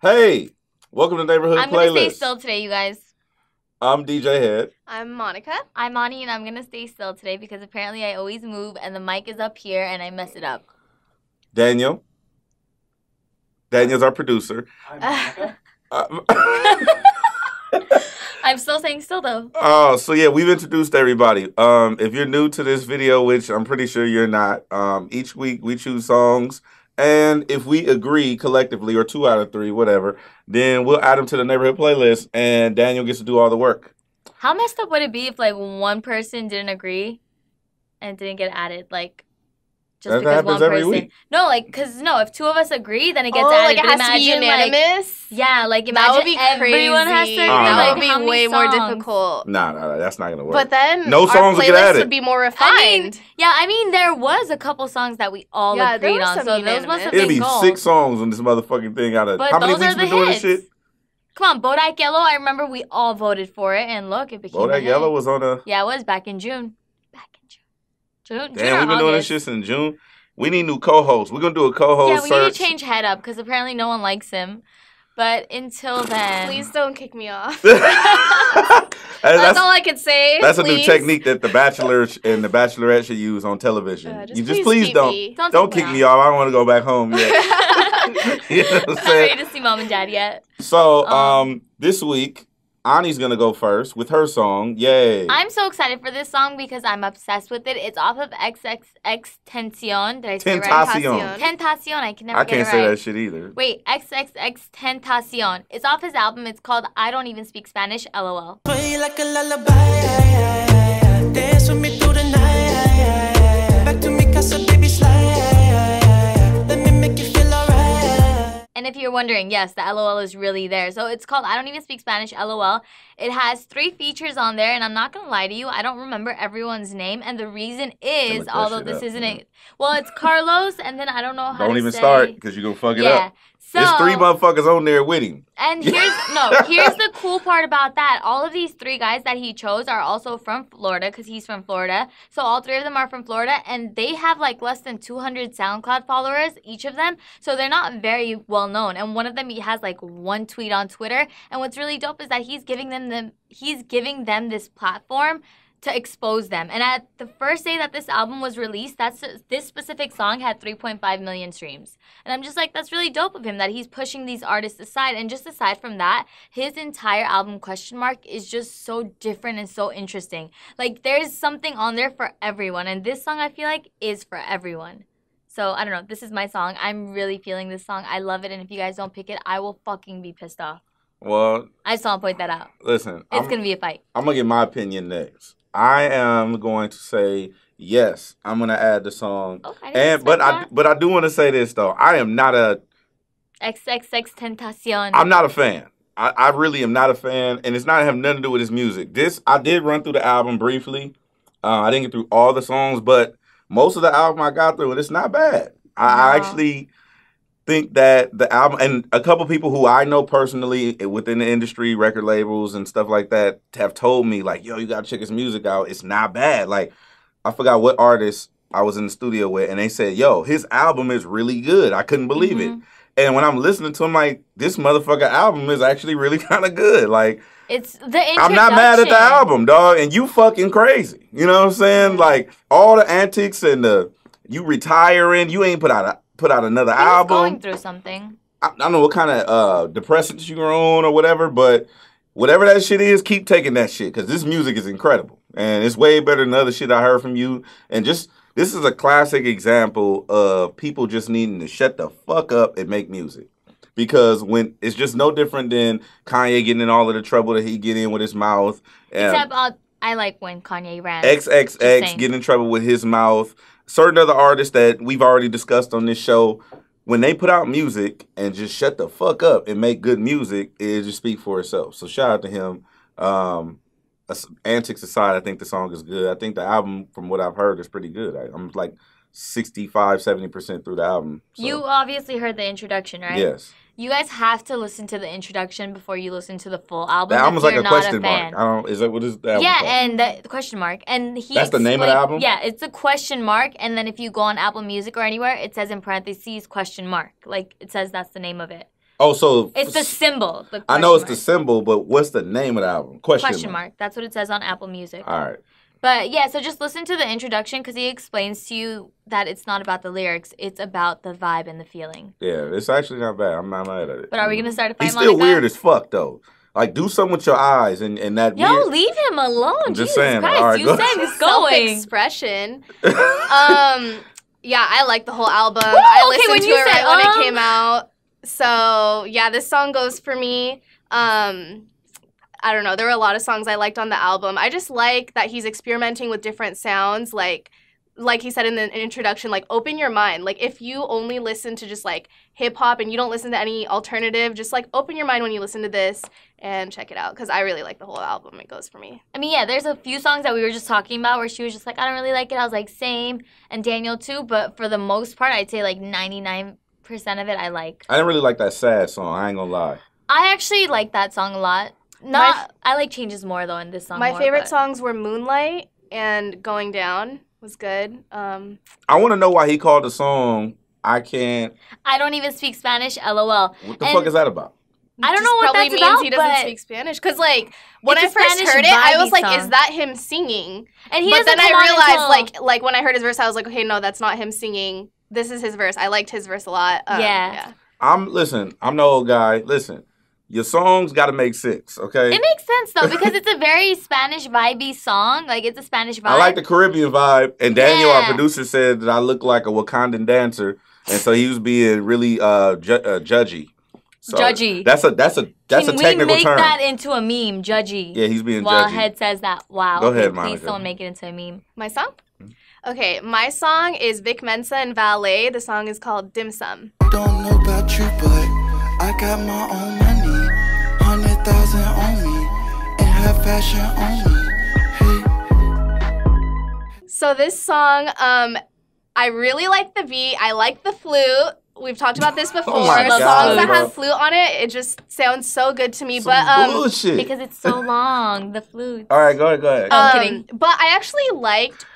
Hey, welcome to Neighborhood I'm gonna stay still today, you guys. I'm DJ Hed. I'm Monica. I'm Ani, and I'm gonna stay still today because apparently I always move, and the mic is up here, and I mess it up. Daniel. Daniel's our producer. Uh, I'm still saying still though. Oh, so yeah, we've introduced everybody. Um, if you're new to this video, which I'm pretty sure you're not, um, each week we choose songs, and if we agree collectively, or two out of three, whatever, then we'll add them to the neighborhood playlist, and Daniel gets to do all the work. How messed up would it be if like one person didn't agree and didn't get added? Like just That because happens one every person. week. No, like because no, if two of us agree, then it gets oh, added. like it but has to be imagine, like- unanimous. yeah, like that imagine would be crazy. everyone has to agree. Uh-huh. that like, would how be many way more songs? difficult. Nah, nah, nah, that's not gonna work. But then No our songs will get playlist added. would be more I refined. mean, yeah, I mean there was a couple songs that we all Yeah, there agreed were on, some so those must have It'll been be goals. six songs on this motherfucking thing out of But how many those weeks are we doing hits. this shit? Come on, Bodak Yellow. I remember we all voted for it, and look, it became. a Bodak hit. Yellow was on a. Yeah, it was back in June. Back June. June. June Damn, we've been doing this shit since June. We need new co-hosts. We're gonna do a co-host Yeah, we search. need to change head up because apparently no one likes him. But until then, Please don't kick me off. that's, That's, that's, all I can say. that's a new technique that the Bachelor and the Bachelorette should use on television. Uh, you just please, keep don't me. don't, don't kick me off. I don't want to go back home yet. you know what I'm Not ready to see mom and dad yet. So, Um, um, this week Ani's gonna go first with her song. Yay! I'm so excited for this song because I'm obsessed with it. It's off of XXXTentacion. Did I say it right? Tentacion. Tentacion. I can never. I can't it say right. that shit either. Wait, XXXTentacion. It's off his album. It's called I Don't Even Speak Spanish, LOL. If you're wondering, yes, the LOL is really there. So it's called I Don't Even Speak Spanish, LOL. It has three features on there, and I'm not gonna lie to you, I don't remember everyone's name. And the reason is, although this up, isn't man. it, well, it's Carlos, and then I don't know how Don't to even say- start because you're gonna fuck it yeah. up. So There's three motherfuckers on there with him. And here's no, here's the cool part about that. All of these three guys that he chose are also from Florida because he's from Florida. So all three of them are from Florida, and they have like less than 200 SoundCloud followers each of them. So they're not very well known. And one of them he has like one tweet on Twitter. And what's really dope is that he's giving them the he's giving them this platform to expose them. And at the first day that this album was released, that's this specific song had 3.5 million streams. And I'm just like, that's really dope of him that he's pushing these artists aside. And just aside from that, his entire album question mark is just so different and so interesting. Like there's something on there for everyone, and this song I feel like is for everyone. So I don't know. This is my song. I'm really feeling this song. I love it, and if you guys don't pick it, I will fucking be pissed off. Well, I just want to point that out. listen, It's I'm, gonna be a fight. I'm gonna get my opinion next. I am going to say yes. I'm gonna add the song, Oh, I and but expect I but I do want to say this though. I am not a XXXTentacion. I'm not a fan. I, I really am not a fan, and it's not have nothing to do with his music. This I did run through the album briefly. Uh, I didn't get through all the songs, but most of the album I got through, and it's not bad. I, I actually think that the album and a couple people who I know personally within the industry, record labels and stuff like that, have told me like, "Yo, you got to check his music out. It's not bad." Like, I forgot what artist I was in the studio with, and they said, "Yo, his album is really good." I couldn't believe it. Mhm. And when I'm listening to him, like this motherfucker album is actually really kind of good. Like It's the. I'm not mad at the album, dog. And you fucking crazy. You know what I'm saying? Like all the antics and the you retiring, you ain't put out a put out another He was going through something. I, I don't know what kind of uh depressants you were on or whatever, but whatever that shit is, keep taking that shit because this music is incredible and it's way better than other shit I heard from you. And just this is a classic example of people just needing to shut the fuck up and make music. Because when it's just no different than Kanye getting in all of the trouble that he get in with his mouth. and Except uh, I like when Kanye ran. XXX get in trouble with his mouth. Certain other artists that we've already discussed on this show, when they put out music and just shut the fuck up and make good music, it just speak for itself. So shout out to him. Um, antics aside, I think the song is good. I think the album, from what I've heard, is pretty good. I, I'm like 65, 70% through the album. So, You obviously heard the introduction, right? Yes. You guys have to listen to the introduction before you listen to the full album. The album's like a question a mark. I don't, is that what is album yeah, and the, the question mark, and he. That's the name of the album? Yeah, it's a question mark, and then if you go on Apple Music or anywhere, it says in parentheses question mark. Like it says that's the name of it. Oh, so It's the symbol. The I know it's question the symbol, but what's the name of the album? Question, mark. question mark. That's what it says on Apple Music. All right. But yeah, so just listen to the introduction because he explains to you that it's not about the lyrics; it's about the vibe and the feeling. Yeah, it's actually not bad. I'm not mad at it. But are we gonna start a fight? He's still Monica? weird as fuck though. Like do something with your eyes and and that Yo, weird. leave him alone. I'm just Jesus saying, Christ, all right, you go- said it's going. Self-expression. um, yeah, I like the whole album. Woo, I okay, listened when to you it right said, when um. it came out. So yeah, this song goes for me. Um, I don't know. There were a lot of songs I liked on the album. I just like that he's experimenting with different sounds, like like he said in the introduction, like open your mind. Like if you only listen to just like hip hop and you don't listen to any alternative, just like open your mind when you listen to this and check it out because I really like the whole album. It goes for me. I mean, yeah, there's a few songs that we were just talking about where she was just like, I don't really like it. I was like, same, and Daniel too. But for the most part, I'd say like 99% of it I like. I didn't really like that sad song. I ain't gonna lie. I actually like that song a lot. Not, I like changes more though in this song. My more, favorite but- songs were Moonlight and Going Down was good. Um, I want to know why he called the song "I Can't." I don't even speak Spanish. LOL. What the And- fuck is that about? I don't know what probably that's means about, he doesn't but- speak Spanish. Cause like when I first Spanish heard it, I was like, song. "Is that him singing?" And he but then doesn't I realized, until- like, like when I heard his verse, I was like, "Okay, no, that's not him singing. This is his verse." I liked his verse a lot. Um, Yeah. I'm listen. I'm the old guy. Listen, your songs got to make sense. Okay. It makes sense though because it's a very Spanish vibey song. Like it's a Spanish vibe. I like the Caribbean vibe, and Daniel, our producer, said that I look like a Wakandan dancer, and so he was being really uh, ju- uh judgy. So Judgy. That's a that's a that's Can a technical we make term. that into a meme, judgy? yeah, he's being While judgy. Hed says that. Wow. Go okay, ahead, Please Monica. someone make it into a meme. My song. Mm-hmm. Okay, my song is Vic Mensa and Valee. The song is called Dim Sum. Don't know about you, but I got my own and on me. Hey. So this song, um, I really like the beat. I like the flute. We've talked about this before. Oh my Songs that bro. have flute on it, it just sounds so good to me. Some but um, bullshit. Because it's so long. The flute. All right, go ahead, go ahead. Oh, I'm um, kidding. But I actually liked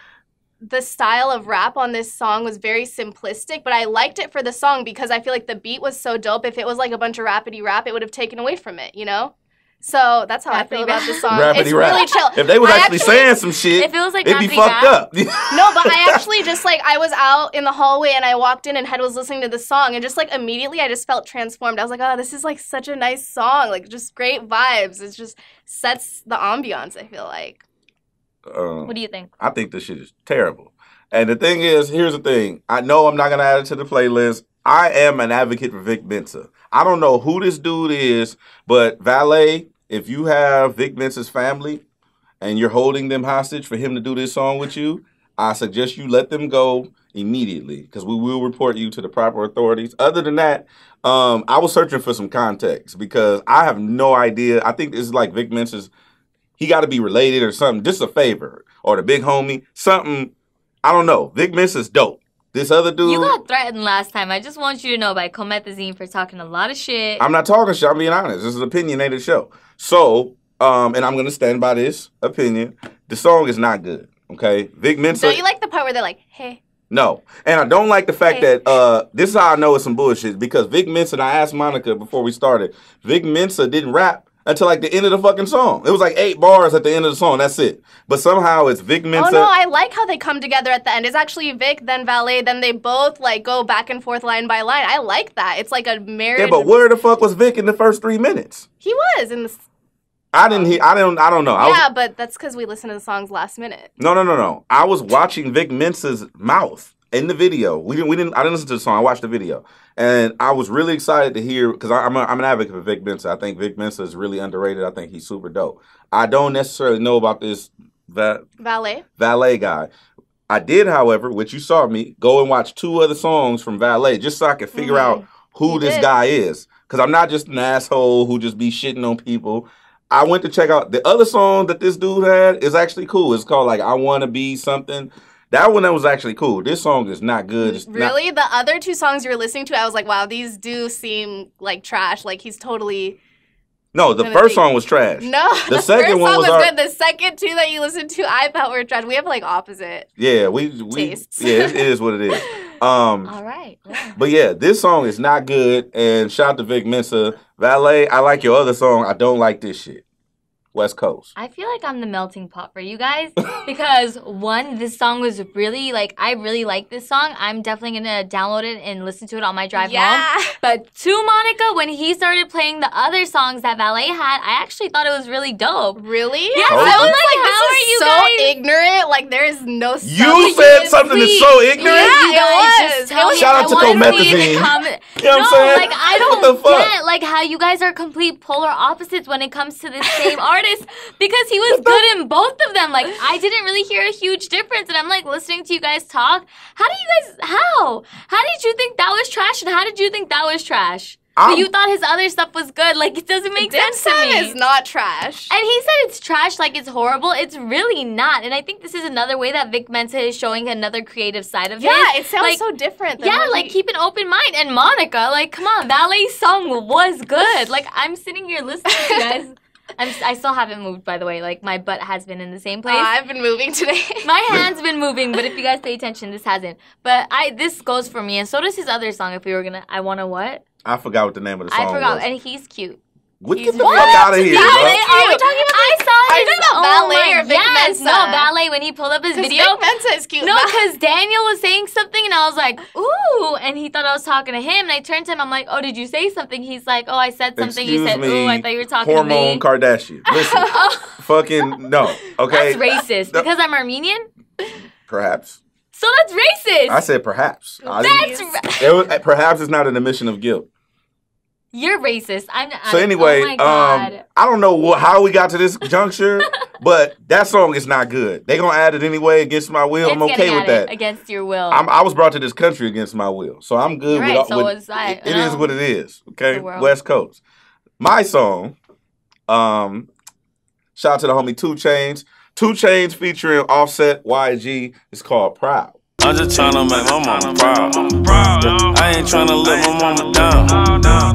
the style of rap on this song was very simplistic, but I liked it for the song because I feel like the beat was so dope. If it was like a bunch of rapidy rap, it would have taken away from it, you know? So that's how I feel about the song. Rapidy it's rap. really chill. if they was I actually, saying some shit, If it was like it'd be fucked rap, up. No, but I actually just like I was out in the hallway and I walked in and Hed was listening to the song and just like immediately I just felt transformed. I was like, oh, this is like such a nice song, like just great vibes. It just sets the ambiance. I feel like. um, What do you think? I think this shit is terrible. And the thing is, here's the thing. I know I'm not gonna add it to the playlist. I am an advocate for Vic Mensa. I don't know who this dude is, but Valee, if you have Vic Mensa's family and you're holding them hostage for him to do this song with you, I suggest you let them go immediately because we will report you to the proper authorities. Other than that, um, I was searching for some context because I have no idea. I think this is like Vic Mensa's. He got to be related or something. Just a favor or the big homie, something. I don't know. Vic Mensa's dope. This other dude. You got threatened last time. I just want you to know by Comethazine for talking a lot of shit. I'm not talking shit. I'm being honest. This is an opinionated show. So, um, and I'm gonna stand by this opinion. The song is not good. Okay, Vic Mensa. Don't you like the part where they're like, hey? No, and I don't like the fact Okay. that uh, this is how I know it's some bullshit because Vic Mensa. And I asked Monica before we started. Vic Mensa didn't rap until like the end of the fucking song. It was like eight bars at the end of the song. That's it. But somehow it's Vic Mensa. Oh no, I like how they come together at the end. It's actually Vic, then Valee, then they both like go back and forth line by line. I like that. It's like a marriage. yeah, but where the fuck was Vic in the first three minutes? he was in the. I didn't hear. I don't. I don't know. I was, yeah, but that's because we listened to the songs last minute. No, no, no, no. I was watching Vic Mensa's mouth in the video. We didn't. We didn't. I didn't listen to the song. I watched the video, and I was really excited to hear because I'm a, I'm an advocate for Vic Mensa. I think Vic Mensa is really underrated. I think he's super dope. I don't necessarily know about this va- Valee. valet guy. I did, however, which you saw me go and watch two other songs from Valee just so I could figure Mhm. out who You this did. guy is. Because I'm not just an asshole who just be shitting on people. I went to check out the other song that this dude had is actually cool. It's called like I Wanna Be Something. That one that was actually cool. This song is not good. It's not- Really? the other two songs you were listening to, I was like, wow, these do seem like trash. Like he's totally no, the first song was trash. no. The The, second one was our- good. The second two that you listened to, I thought were trash. We have like opposite. Yeah, we, we Tastes. yeah, it is what it is. Um, All right. yeah. but yeah, this song is not good. And shout out to Vic Mensa. Valee, I like your other song. I don't like this shit. West Coast. I feel like I'm the melting pot for you guys because one, this song was really like I really like this song. I'm definitely gonna download it and listen to it on my drive home. yeah. But to Monica, when he started playing the other songs that Valee had, I actually thought it was really dope. Really? Yeah, Told I was oh like, How this are is you so guys- ignorant. Like, there is no. You said something that's so ignorant. Yeah, You it guys was. just tell It was- Shout out to wanna see in the Comethazine. comment- You know what I'm no, saying? like I don't get like how you guys are complete polar opposites when it comes to the same artist because he was good in both of them. Like I didn't really hear a huge difference, and I'm like listening to you guys talk. How do you guys? How? How did you think that was trash, and how did you think that was trash? I'm- But um, you thought his other stuff was good. Like it doesn't make sense to Dim Sum me. is not trash. And he said it's trash, like it's horrible. It's really not. And I think this is another way that Vic Mensa is showing another creative side of him. yeah, his. it sounds like, so different. Than Yeah, what like he- keep an open mind. And Monica, like, come on, Valee's song was good. Like, I'm sitting here listening to you guys. I'm, I still haven't moved, by the way. Like, my butt has been in the same Uh, place. I've been moving today. my hand's been moving, but if you guys pay attention, this hasn't. But I this goes for me, and so does his other song. If we were gonna, I wanna what? I forgot what the name of the song I forgot, was. and he's cute. What, he's get the really fuck out of here, cute. bro. Are we talking about I saw Are you his. talking about oh Valee my- or Vic yes, Mensa? no, ballet When he pulled up his video, Vic Mensa is cute. no, because Daniel was saying something, and I was like, "Ooh!" And he thought I was talking to him, and I turned to him. I'm like, "Oh, did you say something?" He's like, "Oh, I said something." Excuse you said, me, "Ooh, I thought you were talking Hormone to me." Kardashian. Listen, Oh, fucking no. Okay, that's racist No. because I'm Armenian. perhaps. So that's racist. I said perhaps. That's didn't- ra- it was, perhaps it's not an admission of guilt. You're racist. I'm. not. So anyway, oh um, I don't know wh- how we got to this juncture, but that song is not good. They gonna add it anyway against my will. it's I'm okay with that. against your will. I'm, I was brought to this country against my will, so I'm good You're with. right, all- so with- was I. it- it is what it is. Okay, West Coast. My song, um, shout out to the homie 2 Chainz. 2 Chainz featuring Offset YG. It's called Proud. I'm just tryna make my mama proud. Yeah. I ain't tryna let my mama down.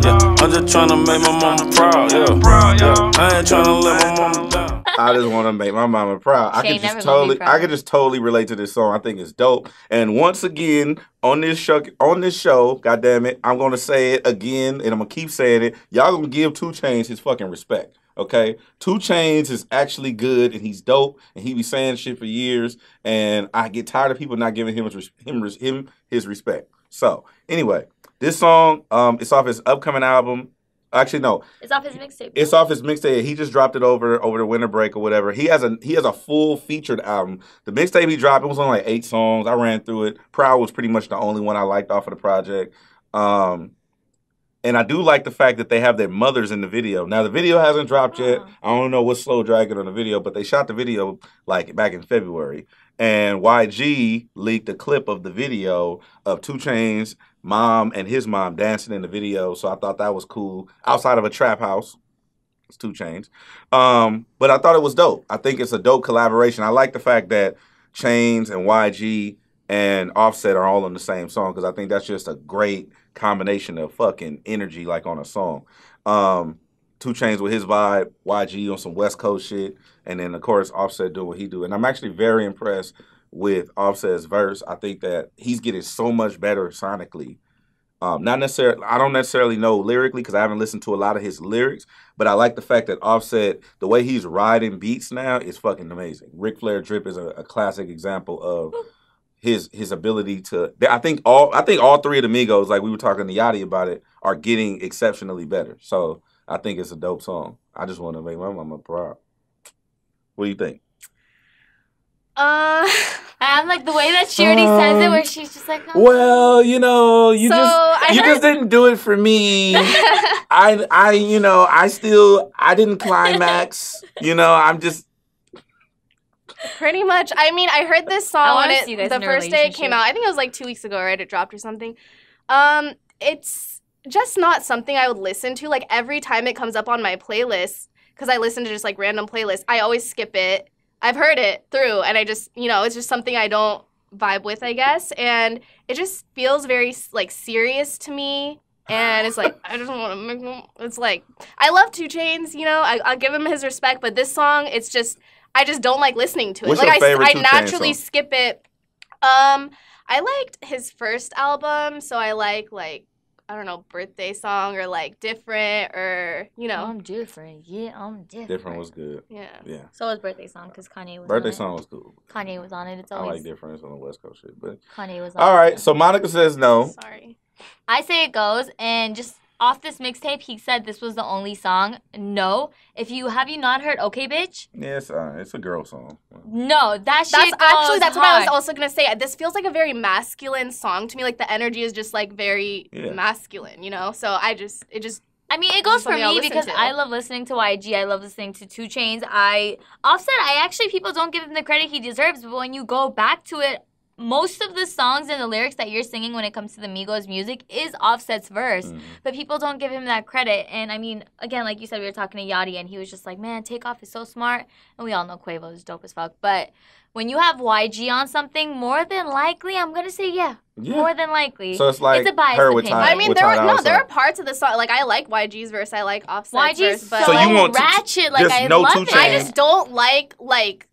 Yeah. I'm just tryna make my mama proud. Yeah. Yeah. I ain't tryna let my mama down. I just want to make my mama proud. I She can just never gonna be totally, I proud. can just totally relate to this song. I think it's dope. And once again, on this show, on this show, God damn it, I'm gonna say it again, and I'm gonna keep saying it. Y'all gonna give 2 Chainz his fucking respect. Okay, 2 Chainz is actually good, and he's dope, and he be saying shit for years. And I get tired of people not giving him his him him his respect. So anyway, this song, um, it's off his upcoming album. Actually, no, it's off his mixtape. it's off his mixtape. He just dropped it over over the winter break or whatever. He has a he has a full featured album. The mixtape he dropped it was only like eight songs. I ran through it. Proud was pretty much the only one I liked off of the project. Um, and I do like the fact that they have their mothers in the video. Now the video hasn't dropped yet. Oh. I don't know what's slow dragging on the video, but they shot the video like back in February. And YG leaked a clip of the video of 2 Chainz mom and his mom dancing in the video. So I thought that was cool. Outside of a trap house. It's two chains. Um, but I thought it was dope. I think it's a dope collaboration. I like the fact that Chainz and YG and Offset are all on the same song because I think that's just a great combination of fucking energy like on a song. Um, 2 Chainz with his vibe, YG on some West Coast shit, and then of course Offset doing what he do. And I'm actually very impressed with Offset's verse. I think that he's getting so much better sonically. Um, not necessarily, I don't necessarily know lyrically because I haven't listened to a lot of his lyrics, but I like the fact that Offset, the way he's riding beats now is fucking amazing. Ric Flair Drip is a, a classic example of his his ability to. I think all I think all three of the Migos, like we were talking to Yachty about it, are getting exceptionally better. So I think it's a dope song. I just want to make my mama proud. What do you think? Uh, I'm like the way that she already says it, where she's just like, oh. Well, you know, you so I you heard, just didn't do it for me. I I you know, I still I didn't climax. You know, I'm just pretty much. I mean, I heard this song when it the first day it came out. I think it was like two weeks ago, right? It dropped or something. Um, it's just not something I would listen to. Like every time it comes up on my playlist, because I listen to just like random playlists, I always skip it. I've heard it through, and I just you know it's just something I don't vibe with, I guess, and it just feels very like serious to me. And it's like I just don't want to make. It's like I love 2 Chainz, you know. I, I'll give him his respect, but this song, it's just I just don't like listening to it. What's like your favorite I, I naturally song? skip it. Um, I liked his first album, so I like like I don't know, birthday song or like different or you know, I'm different. Yeah, I'm different. Different was good. yeah. Yeah. So was birthday song because Kanye was Birthday on song was cool. It. Kanye was on it. It's I always like difference on the West Coast shit. But Kanye was on all it. so Monica says no. Sorry. I say it goes, and just off this mixtape, he said this was the only song. No, if you have you not heard "Okay, Bitch," Yeah, it's uh, it's a girl song. no, that shit That's actually goes that's what I was also gonna say. This feels like a very masculine song to me. Like the energy is just like very Yeah. masculine, you know. So I just it just I mean, it goes for me because to. I love listening to YG. I love listening to 2 Chainz. I Offset. I actually people don't give him the credit he deserves, but when you go back to it, most of the songs and the lyrics that you're singing when it comes to the Migos music is Offset's verse. Mhm. But people don't give him that credit. And I mean, again, like you said, we were talking to Yachty, and he was just like, "Man, Takeoff is so smart," and we all know Quavo is dope as fuck. But when you have YG on something, more than likely, I'm gonna say yeah, Yeah. more than likely. So it's like it's a biased her with opinion. Ty. I mean with there Ty are Dolla no there are parts of the song like I like YG's verse. I like Offset's YG's verse, but so, So you want to- ratchet, like I no love Two it. I just don't like like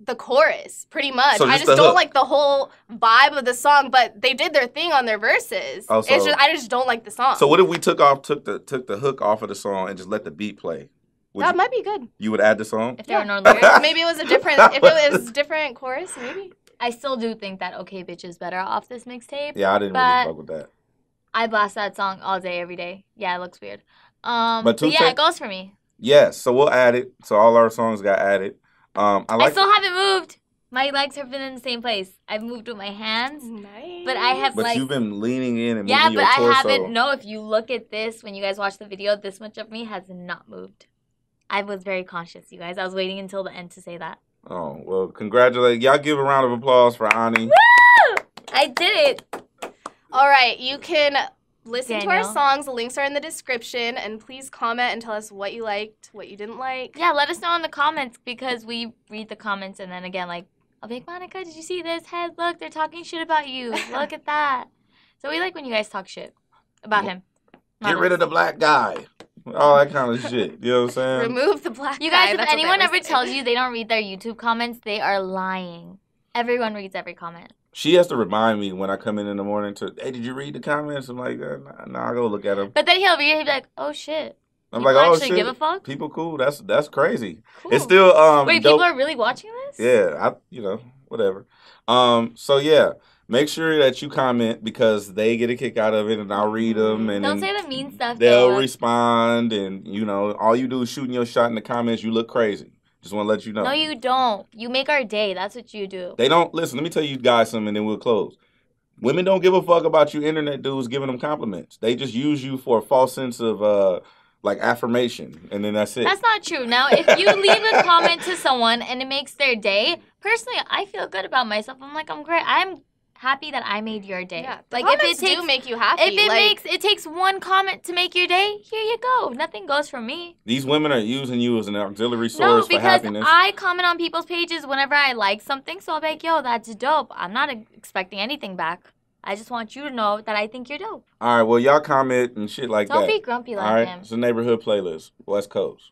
the chorus pretty much. So I just just don't hook. like the whole vibe of the song, but they did their thing on their verses. Oh, it's so- just I just don't like the song. So what if we took off took the took the hook off of the song and just let the beat play? Would that you, might be good. you would add the song? If there Yeah. were no lyrics, maybe it was a different if it was different chorus, maybe. I still do think that "Okay, Bitch" is better off this mixtape. Yeah, I didn't But- really fuck with that. I blast that song all day, every day. Yeah, it looks weird. Um, But but, yeah, Chainz- it goes for me. Yes, so we'll add it. So all our songs got added. Um, I I still haven't moved. My legs have been in the same place. I've moved with my hands. Nice. But I have but like- you've been leaning in and Yeah, moving but your I torso. haven't. No, if you look at this, when you guys watch the video, this much of me has not moved. I was very conscious, you guys. I was waiting until the end to say that. Oh well, congratulate y'all! Give a round of applause for Ani. Woo! I did it. All right, you can listen to our songs. The links are in the description, and please comment and tell us what you liked, what you didn't like. Yeah, let us know in the comments because we read the comments and then again, like, I'll be like, Monica, did you see this? Hed, look, they're talking shit about you. Look at that. So we like when you guys talk shit about him. Get rid of the black guy. All that kind of shit. You know what I'm saying? Remove the black. You guy, guys, if that's what they anyone ever saying. tells you they don't read their YouTube comments, they are lying. Everyone reads every comment. She has to remind me when I come in in the morning to, hey, did you read the comments? I'm like, uh, nah, nah, I go look at them. But then he'll read it, he'll be like, oh shit. I'm People like, oh shit, give a fuck? people cool. That's that's crazy. Cool. It's still um. Wait, dope. people are really watching this? Yeah, I you know whatever. Um, so yeah, make sure that you comment because they get a kick out of it, and I'll read them, and Don't say the mean stuff. they'll though. respond, and you know all you do is shooting your shot in the comments. You look crazy. Just want to let you know. No, you don't. You make our day. That's what you do. They don't listen. Let me tell you guys something, and then we'll close. Women don't give a fuck about you internet dudes giving them compliments. They just use you for a false sense of uh like affirmation, and then that's it. That's not true. Now, if you leave a comment to someone and it makes their day, personally, I feel good about myself. I'm like, I'm great. I'm happy that I made your day. Yeah, like if it comments takes do make you happy. if it like, makes it takes one comment to make your day, here you go. Nothing goes from me. These women are using you as an auxiliary No, source for because happiness. I comment on people's pages whenever I like something, so I'll be like, yo, that's dope. I'm not expecting anything back. I just want you to know that I think you're dope. All right, well y'all comment and shit like Don't that. be grumpy like All right, him. it's a neighborhood playlist, West Coast.